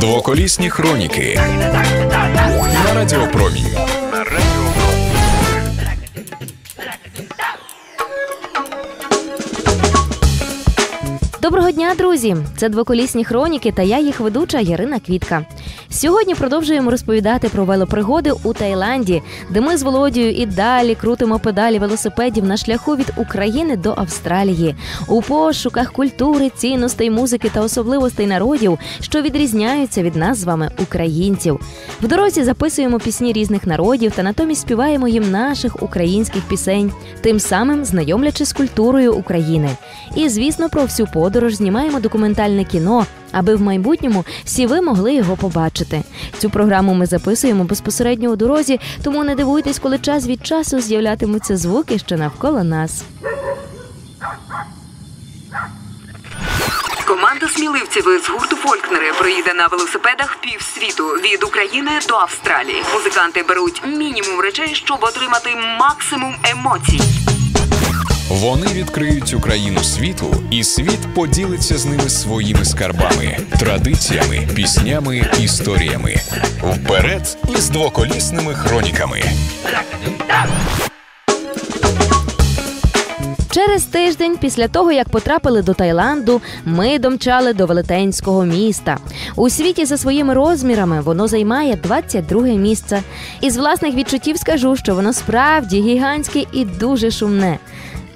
Двоколісні хроніки на Радіопромінь. Доброго дня, друзі! Це двоколісні хроніки та я їх ведуча Ярина Квітка. Сьогодні продовжуємо розповідати про велопригоди у Таїланді, де ми з Володією і далі крутимо педалі велосипедів на шляху від України до Австралії у пошуках культури, цінностей, музики та особливостей народів, що відрізняються від нас з вами, українців. В дорозі записуємо пісні різних народів та натомість співаємо їм наших українських пісень, тим самим знайомлячи з культурою України. І звісно, про всю подорож знімаємо документальне кіно, аби в майбутньому всі ви могли його побачити. Цю програму ми записуємо безпосередньо у дорозі, тому не дивуйтесь, коли час від часу з'являтимуться звуки, що навколо нас. Команда сміливців з гурту Фолькнери проїде на велосипедах півсвіту від України до Австралії. Музиканти беруть мінімум речей, щоб отримати максимум емоцій. Вони відкриють Україну світу, і світ поділиться з ними своїми скарбами, традиціями, піснями, історіями. Вперед із двоколісними хроніками. Через тиждень після того, як потрапили до Таїланду, ми домчали до велетенського міста. У світі за своїми розмірами воно займає 22 місце. Із власних відчуттів скажу, що воно справді гігантське і дуже шумне.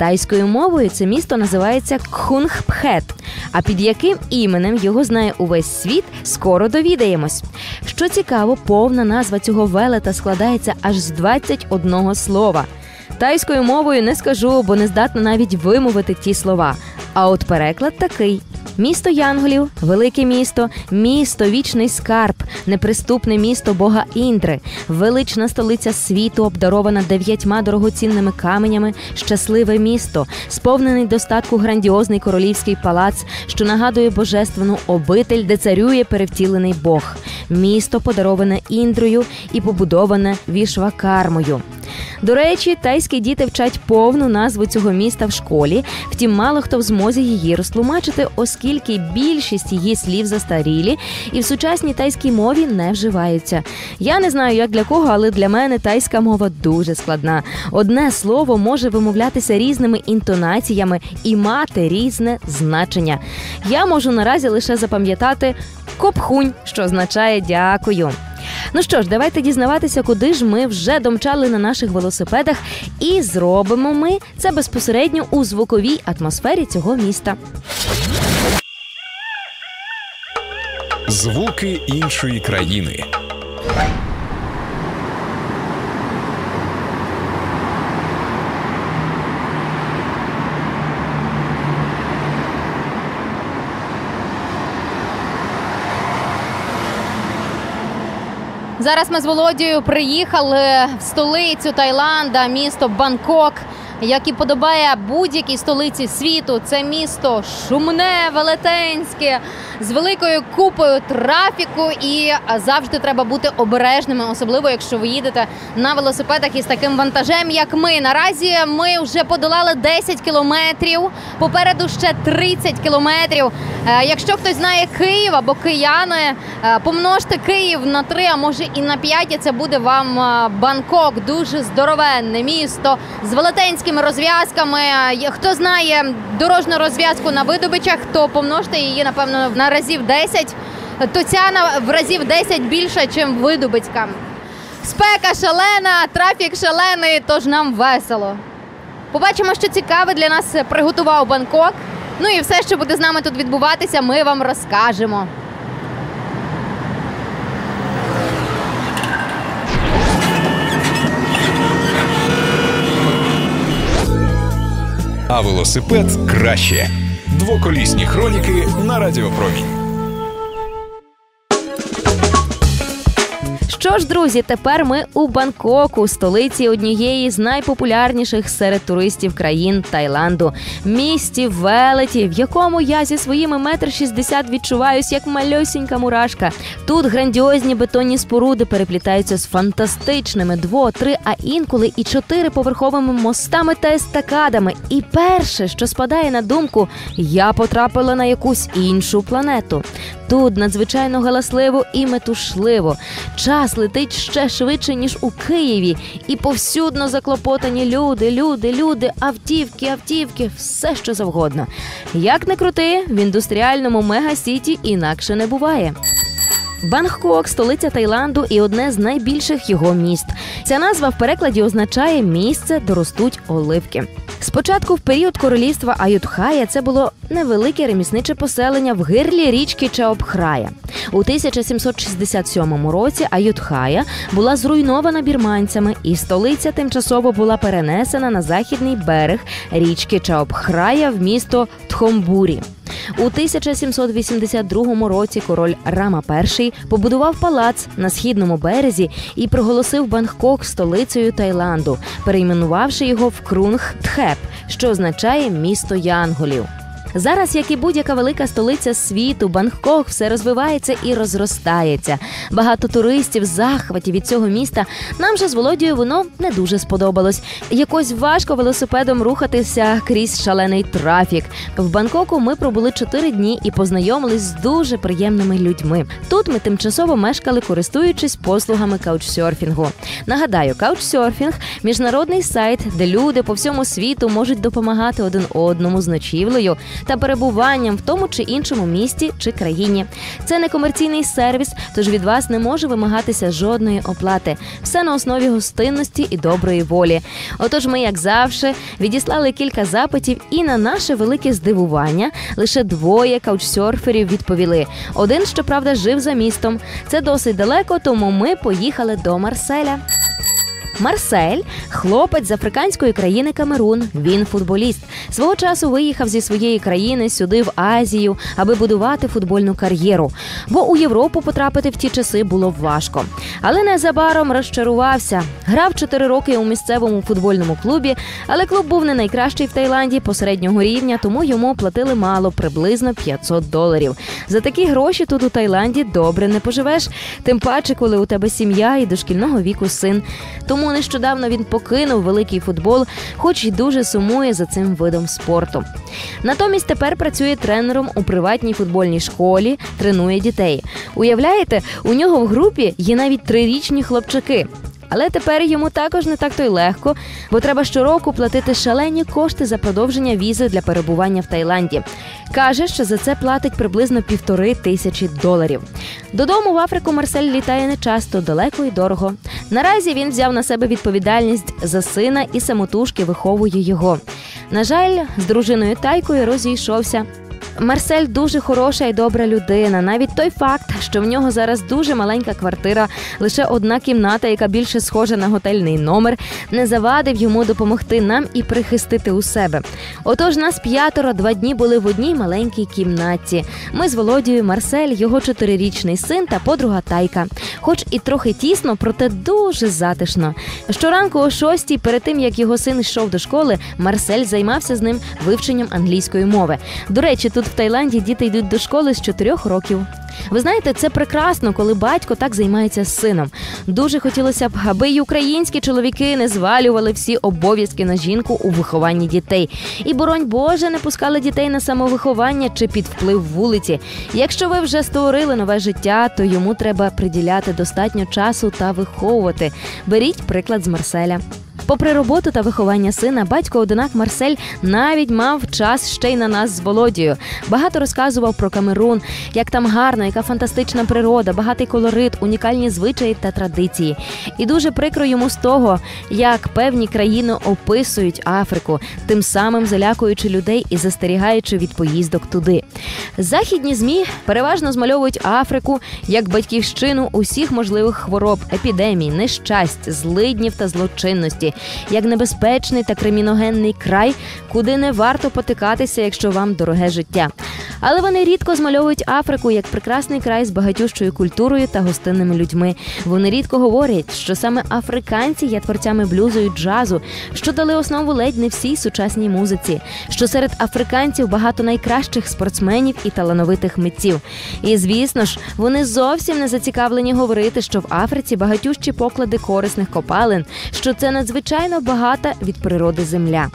Тайською мовою це місто називається Кхунгпхет. А під яким іменем його знає увесь світ, скоро довідаємось. Що цікаво, повна назва цього велета складається аж з 21 слова. Тайською мовою не скажу, бо не здатна навіть вимовити ті слова. А от переклад такий: місто Янголів, велике місто, місто вічний скарб, неприступне місто Бога Індри, велична столиця світу, обдарована дев'ятьма дорогоцінними каменями, щасливе місто, сповнений достатку грандіозний королівський палац, що нагадує божественну обитель, де царює перевтілений Бог, місто подароване Індрою і побудоване вішвакармою. До речі, тайські діти вчать повну назву цього міста в школі. Втім, мало хто в змозі її розтлумачити, оскільки більшість її слів застарілі і в сучасній тайській мові не вживаються. Я не знаю, як для кого, але для мене тайська мова дуже складна. Одне слово може вимовлятися різними інтонаціями і мати різне значення. Я можу наразі лише запам'ятати копхунь, що означає дякую. Ну що ж, давайте дізнаватися, куди ж ми вже домчали на наших велосипедах, і зробимо ми це безпосередньо у звуковій атмосфері цього міста. Звуки іншої країни. Зараз ми з Володією приїхали в столицю Таїланда, місто Бангкок. Як і подобає будь-якій столиці світу, це місто шумне, велетенське, з великою купою трафіку, і завжди треба бути обережними, особливо якщо ви їдете на велосипедах із таким вантажем, як ми. Наразі ми вже подолали 10 кілометрів. Попереду ще 30 кілометрів. Е, якщо хтось знає Київ або кияни, е, помножте Київ на 3, а може і на 5, і це буде вам е, Бангкок, дуже здоровенне місто з велетенськими розв'язками. Хто знає дорожню розв'язку на видобичах, то помножте її, напевно, на разів 10, то ця на в разів 10 більше, ніж видобицька. Спека шалена, трафік шалений, тож нам весело. Побачимо, що цікаве для нас приготував Бангкок. Ну і все, що буде з нами тут відбуватися, ми вам розкажемо. А велосипед краще. Двоколісні хроніки на Радіопромінь. Що ж, друзі, тепер ми у Бангкоку, столиці однієї з найпопулярніших серед туристів країн Таїланду, місті велеті, в якому я зі своїми метр шістдесят відчуваюсь як мальосінька мурашка. Тут грандіозні бетонні споруди переплітаються з фантастичними дво, три, а інколи і чотириповерховими мостами та естакадами. І перше, що спадає на думку, я потрапила на якусь іншу планету. Тут надзвичайно галасливо і метушливо. Час летить ще швидше, ніж у Києві, і повсюдно заклопотані люди, люди, люди, автівки, автівки, все що завгодно. Як не крути, в індустріальному мегасіті інакше не буває. Бангкок столиця Таїланду і одне з найбільших його міст. Ця назва в перекладі означає місце, де ростуть оливки. Спочатку, в період королівства Аютхая, це було невелике ремісниче поселення в гирлі річки Чаопхрая. У 1767 році Аютхая була зруйнована бірманцями, і столиця тимчасово була перенесена на західний берег річки Чаобхрая в місто Тхомбурі. У 1782 році король Рама І побудував палац на східному березі і проголосив Бангкок столицею Таїланду, перейменувавши його в Крунг Тхеп, що означає місто Янголів. Зараз, як і будь-яка велика столиця світу, Бангкок все розвивається і розростається. Багато туристів в захваті від цього міста. Нам же з Володею воно не дуже сподобалось. Якось важко велосипедом рухатися крізь шалений трафік. В Бангкоку ми пробули чотири дні і познайомились з дуже приємними людьми. Тут ми тимчасово мешкали, користуючись послугами каучсерфінгу. Нагадаю, каучсерфінг – міжнародний сайт, де люди по всьому світу можуть допомагати один одному з ночівлею та перебуванням в тому чи іншому місті чи країні. Це не комерційний сервіс, тож від вас не може вимагатися жодної оплати. Все на основі гостинності і доброї волі. Отож, ми, як завжди, відіслали кілька запитів, і на наше велике здивування лише двоє каучсерферів відповіли. Один, щоправда, жив за містом. Це досить далеко, тому ми поїхали до Марселя. Марсель хлопець з африканської країни Камерун. Він футболіст. Свого часу виїхав зі своєї країни сюди, в Азію, аби будувати футбольну кар'єру. Бо у Європу потрапити в ті часи було важко. Але незабаром розчарувався. Грав 4 роки у місцевому футбольному клубі, але клуб був не найкращий в Таїланді посереднього рівня, тому йому платили мало, приблизно 500 доларів. За такі гроші тут у Таїланді добре не поживеш. Тим паче, коли у тебе сім'я і дошкільного віку син. Тому нещодавно він покинув великий футбол, хоч й дуже сумує за цим видом спорту. Натомість тепер працює тренером у приватній футбольній школі, тренує дітей. Уявляєте, у нього в групі є навіть трирічні хлопчаки. Але тепер йому також не так то й легко, бо треба щороку платити шалені кошти за продовження візи для перебування в Таїланді. Каже, що за це платить приблизно півтори тисячі доларів. Додому в Африку Марсель літає не часто, далеко і дорого. Наразі він взяв на себе відповідальність за сина і самотужки виховує його. На жаль, з дружиною Тайкою розійшовся. Марсель дуже хороша і добра людина. Навіть той факт, що в нього зараз дуже маленька квартира, лише одна кімната, яка більше схожа на готельний номер, не завадив йому допомогти нам і прихистити у себе. Отож, нас п'ятеро два дні були в одній маленькій кімнаті. Ми з Володією, Марсель, його чотирирічний син та подруга Тайка. Хоч і трохи тісно, проте дуже затишно. Щоранку о шостій, перед тим як його син йшов до школи, Марсель займався з ним вивченням англійської мови. До речі, тут в Таїланді діти йдуть до школи з чотирьох років. Ви знаєте, це прекрасно, коли батько так займається з сином. Дуже хотілося б, аби й українські чоловіки не звалювали всі обов'язки на жінку у вихованні дітей. І боронь Боже, не пускали дітей на самовиховання чи під вплив вулиці. Якщо ви вже створили нове життя, то йому треба приділяти достатньо часу та виховувати. Беріть приклад з Марселя. Попри роботу та виховання сина, батько одинак Марсель навіть мав час ще й на нас з Володією. Багато розказував про Камерун, як там гарно, яка фантастична природа, багатий колорит, унікальні звичаї та традиції. І дуже прикро йому з того, як певні країни описують Африку, тим самим залякуючи людей і застерігаючи від поїздок туди. Західні змі переважно змальовують Африку як батьківщину усіх можливих хвороб, епідемій, нещасть, злиднів та злочинності, як небезпечний та криміногенний край, куди не варто потикатися, якщо вам дороге життя. Але вони рідко змальовують Африку як прекрасний край з багатющою культурою та гостинними людьми. Вони рідко говорять, що саме африканці є творцями блюзу і джазу, що дали основу ледь не всій сучасній музиці, що серед африканців багато найкращих спортсменів і талановитих митців. І звісно ж, вони зовсім не зацікавлені говорити, що в Африці багатющі поклади корисних копалин, що це надзвичайно багата від природи земля.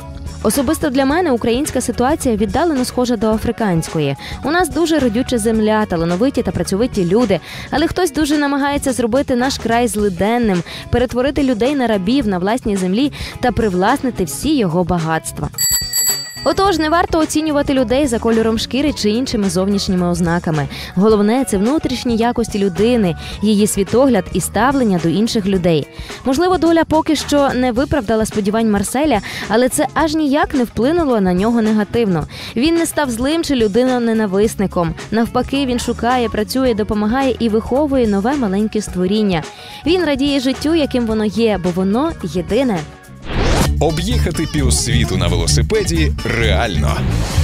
Особисто для мене українська ситуація віддалено схожа до африканської. У нас дуже родюча земля, талановиті та працьовиті люди, але хтось дуже намагається зробити наш край злиденним, перетворити людей на рабів на власній землі та привласнити всі його багатства. Отож, не варто оцінювати людей за кольором шкіри чи іншими зовнішніми ознаками. Головне це внутрішні якості людини, її світогляд і ставлення до інших людей. Можливо, доля поки що не виправдала сподівань Марселя, але це аж ніяк не вплинуло на нього негативно. Він не став злим чи людиноненависником. Навпаки, він шукає, працює, допомагає і виховує нове маленьке створіння. Він радіє життю, яким воно є, бо воно єдине. Об'їхати півсвіту на велосипеді реально.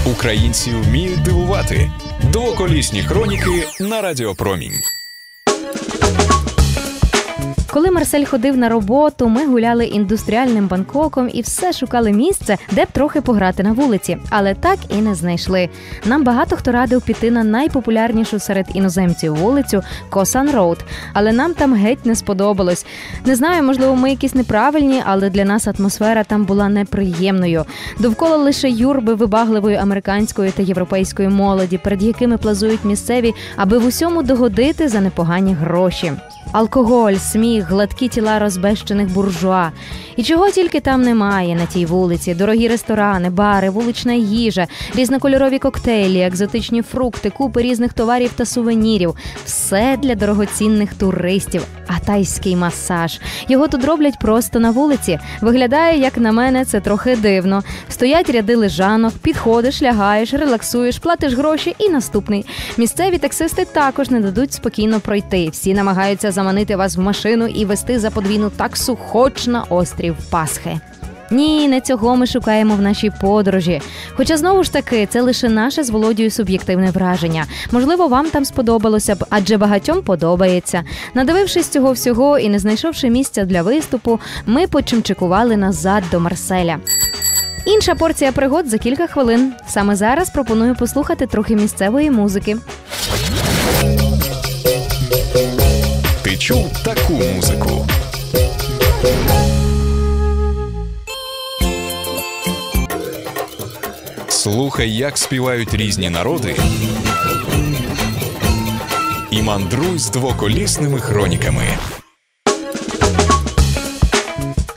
Українці вміють дивувати. Двоколісні хроніки на Радіо Промінь. Коли Марсель ходив на роботу, ми гуляли індустріальним Бангкоком і все шукали місце, де б трохи пограти на вулиці, але так і не знайшли. Нам багато хто радив піти на найпопулярнішу серед іноземців вулицю Каосан Роуд, але нам там геть не сподобалось. Не знаю, можливо, ми якісь неправильні, але для нас атмосфера там була неприємною. Довкола лише юрби вибагливої американської та європейської молоді, перед якими плазують місцеві, аби в усьому догодити за непогані гроші. Алкоголь, сміх, гладкі тіла розбещених буржуа. І чого тільки там немає на тій вулиці: дорогі ресторани, бари, вулична їжа, різнокольорові коктейлі, екзотичні фрукти, купи різних товарів та сувенірів. Все для дорогоцінних туристів. А тайський масаж. Його тут роблять просто на вулиці. Виглядає, як на мене, це трохи дивно. Стоять ряди лежанок, підходиш, лягаєш, релаксуєш, платиш гроші і наступний. Місцеві таксисти також не дадуть спокійно пройти. Всі намагаються заманити вас в машину і вести за подвійну таксу хоч на острів Пасхи. Ні, не цього ми шукаємо в нашій подорожі. Хоча знову ж таки це лише наше з Володією суб'єктивне враження. Можливо, вам там сподобалося б, адже багатьом подобається. Надивившись цього всього і не знайшовши місця для виступу, ми почимчикували назад до Марселя. Інша порція пригод за кілька хвилин. Саме зараз пропоную послухати трохи місцевої музики. Чув таку музику? Слухай, як співають різні народи. І мандруй з двоколісними хроніками.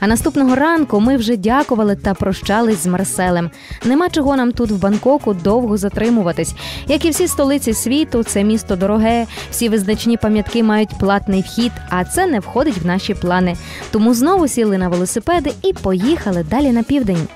А наступного ранку ми вже дякували та прощались з Марселем. Нема чого нам тут в Бангкоку довго затримуватись. Як і всі столиці світу, це місто дороге, всі визначні пам'ятки мають платний вхід, а це не входить в наші плани. Тому знову сіли на велосипеди і поїхали далі на південь.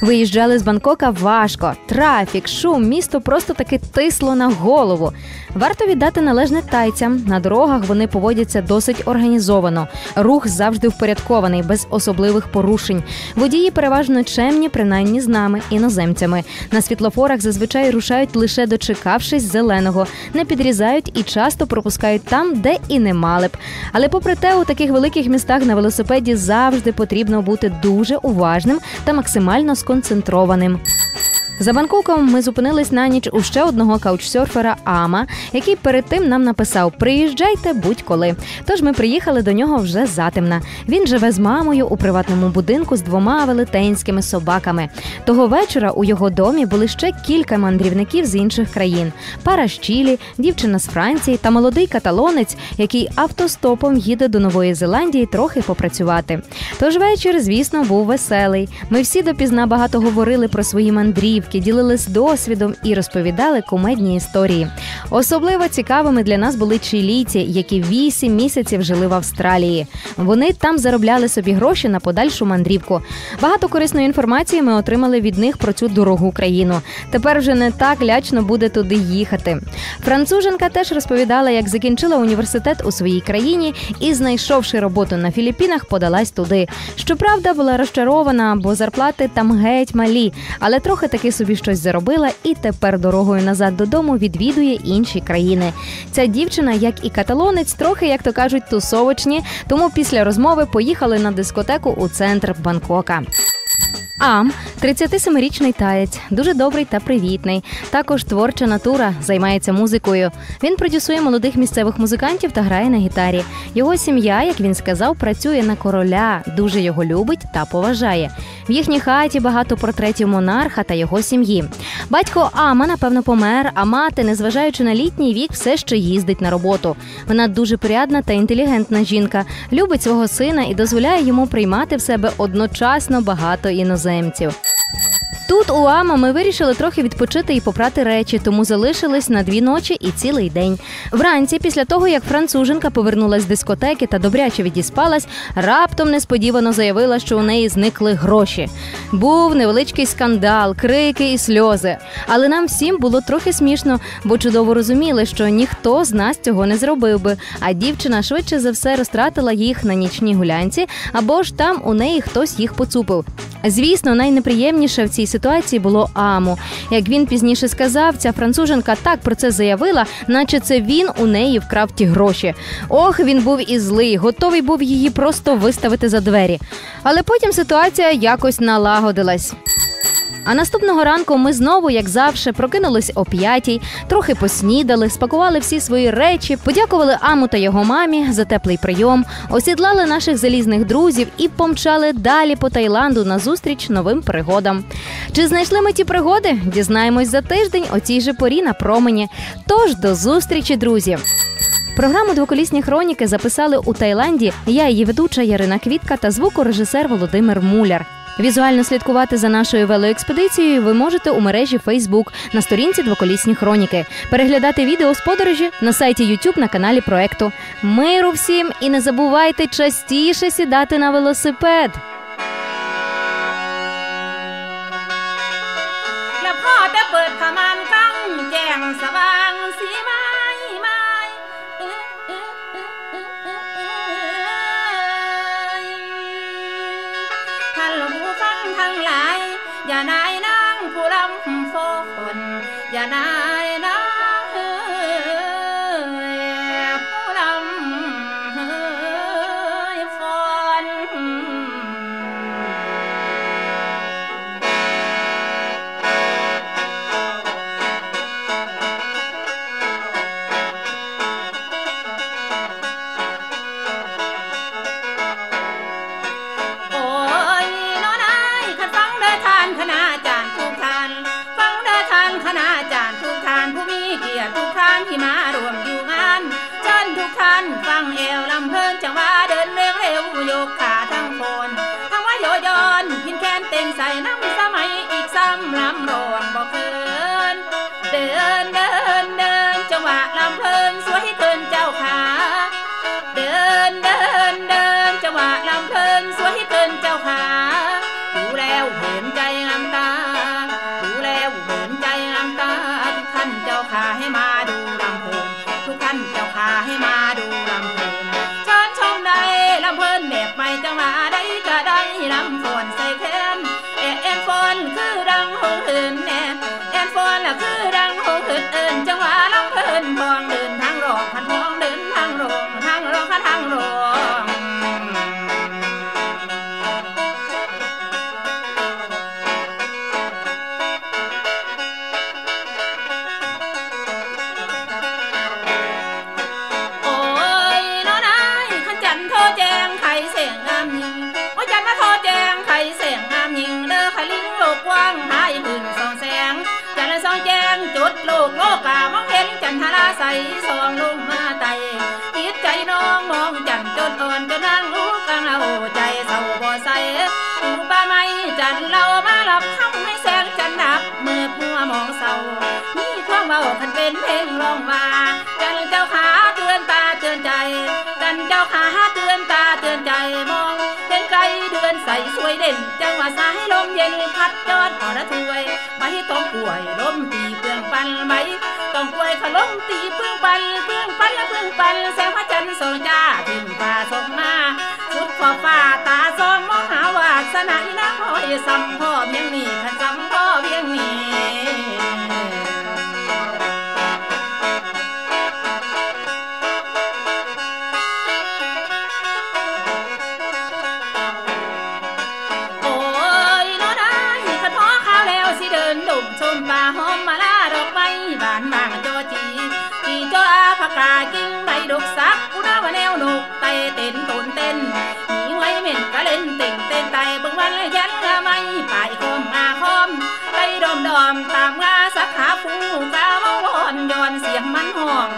Виїжджали з Бангкока важко. Трафік, шум, місто просто таки тисло на голову. Варто віддати належне тайцям. На дорогах вони поводяться досить організовано. Рух завжди впорядкований, без особливих порушень. Водії переважно чемні, принаймні з нами, іноземцями. На світлофорах зазвичай рушають лише дочекавшись зеленого, не підрізають і часто пропускають там, де і не мали б. Але попри те, у таких великих містах на велосипеді завжди потрібно бути дуже уважним та максимально сконцентрованим. За Бангкоком ми зупинились на ніч у ще одного каучсерфера Ама, який перед тим нам написав: Приїжджайте будь-коли. Тож ми приїхали до нього вже затемна. Він живе з мамою у приватному будинку з двома велетенськими собаками. Того вечора у його домі були ще кілька мандрівників з інших країн: пара з Чилі, дівчина з Франції та молодий каталонець, який автостопом їде до Нової Зеландії трохи попрацювати. Тож вечір, звісно, був веселий. Ми всі допізна багато говорили про свої мандрівки, ділились досвідом і розповідали кумедні історії. Особливо цікавими для нас були чилійці, які вісім місяців жили в Австралії. Вони там заробляли собі гроші на подальшу мандрівку. Багато корисної інформації ми отримали від них про цю дорогу країну. Тепер вже не так лячно буде туди їхати. Француженка теж розповідала, як закінчила університет у своїй країні і, знайшовши роботу на Філіппінах, подалась туди. Щоправда, була розчарована, бо зарплати там геть малі, але трохи таки собі щось заробила і тепер дорогою назад додому відвідує інші країни. Ця дівчина, як і каталонець, трохи, як то кажуть, тусовочні, тому після розмови поїхали на дискотеку у центр Бангкока. Ам 37-річний таєць, дуже добрий та привітний. Також творча натура, займається музикою. Він продюсує молодих місцевих музикантів та грає на гітарі. Його сім'я, як він сказав, працює на короля, дуже його любить та поважає. В їхній хаті багато портретів монарха та його сім'ї. Батько Ама, напевно, помер, а мати, незважаючи на літній вік, все ще їздить на роботу. Вона дуже порядна та інтелігентна жінка, любить свого сина і дозволяє йому приймати в себе одночасно багато іноземців іноземців. Тут у Ама ми вирішили трохи відпочити і попрати речі, тому залишились на дві ночі і цілий день. Вранці, після того як француженка повернулась з дискотеки та добряче відіспалась, раптом несподівано заявила, що у неї зникли гроші. Був невеличкий скандал, крики і сльози. Але нам всім було трохи смішно, бо чудово розуміли, що ніхто з нас цього не зробив би. А дівчина швидше за все розтратила їх на нічній гулянці, або ж там у неї хтось їх поцупив. Звісно, найнеприємніше в цій ситуації було Аму. Як він пізніше сказав, ця француженка так про це заявила, наче це він у неї вкрав ті гроші. Ох, він був і злий, готовий був її просто виставити за двері. Але потім ситуація якось налагодилась. А наступного ранку ми знову, як завжди, прокинулись о п'ятій, трохи поснідали, спакували всі свої речі, подякували Аму та його мамі за теплий прийом, осідлали наших залізних друзів і помчали далі по Таїланду на зустріч новим пригодам. Чи знайшли ми ті пригоди? Дізнаємось за тиждень о цій же порі на промені. Тож до зустрічі, друзі! Програму Двоколісні хроніки записали у Таїланді. Я її ведуча Ярина Квітка та звукорежисер Володимир Муляр. Візуально слідкувати за нашою велоекспедицією ви можете у мережі Facebook на сторінці Двоколісні хроніки, переглядати відео з подорожі на сайті YouTube на каналі проекту. Миру всім і не забувайте частіше сідати на велосипед. เอินจังหวะลำเพลินพองเดินทางรองพันพองเดินทางรองทางรองค่ะทางรอง เป็นเพลงรองมาจันเจ้าขาเตือนตาเตือนใจจันเจ้าขาเตือนตาเตือนใจมองเห็นไกลเดือนใสสวยเด่น จังหวะสายลมเย็นพัดยอดอ่อนระถวยใบต้องป่วยลมตีเปลืองปันใบต้องป่วยขลมตีเปลืองปันเปลืองปันและเปลืองปันแสงพระจันทร์ส่องจ้าถึงฟ้าส่งมาสุดขอบฟ้าตาซองมองหาวาสนาอีนางห้อยซ้ำพ่อเพียงนี้ ผู้ฟ้ามองวอนย้อนเสียงมันห้อง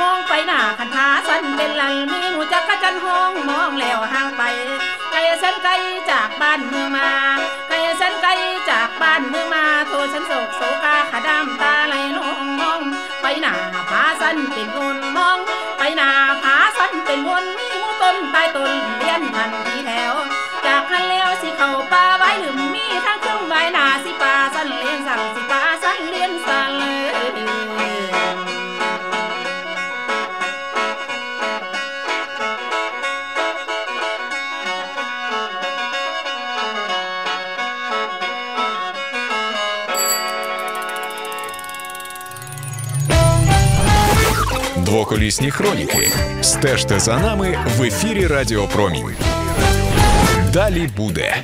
มองไปหน้าคันหาสันเป็นไรมีหูจักกะจันห้องมองแล้วห่างไปไกลสันไกลจากบ้านเมือมาไกลสันไกลจากบ้านเมือมาโทรฉันโศกโศกาขาดำตาไหลนองมอง ไปหน้าผาสันเป็นวนมอง ไปหน้าผาสันเป็นวนมีหูต้นใต้ต้นเลี้ยนพัน Двоколісні хроніки. Стежте за нами в ефірі Радіо Промінь. Далі буде.